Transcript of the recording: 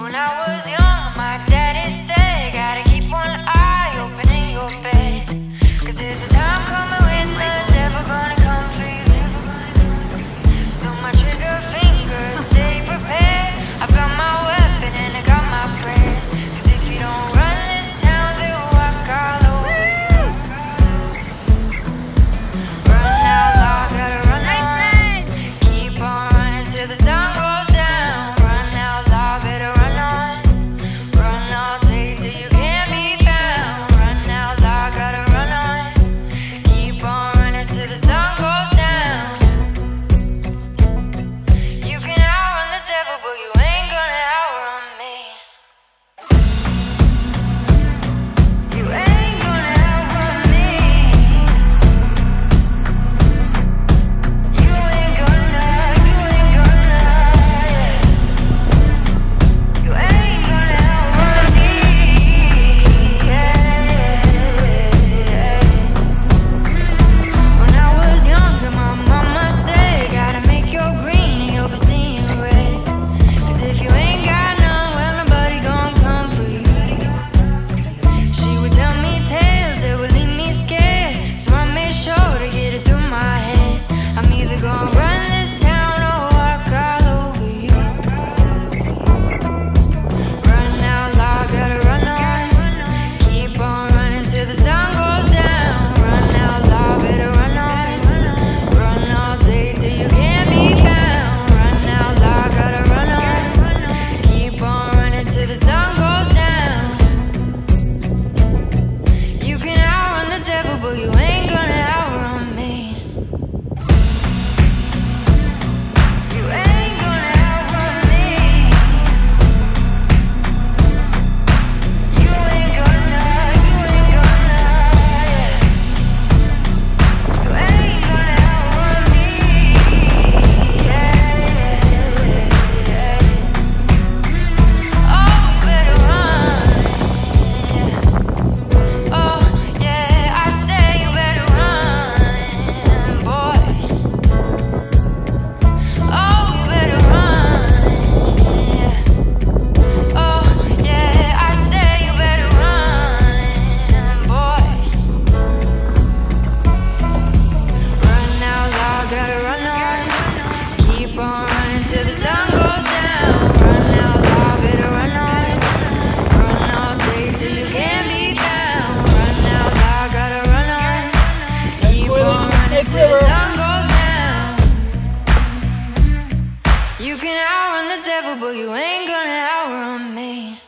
When I was till the sun goes down. You can outrun the devil, but you ain't gonna outrun me.